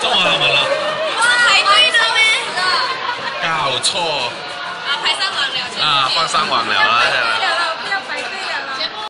中华了哇排队的咩？搞错啊排上网了啊放上网了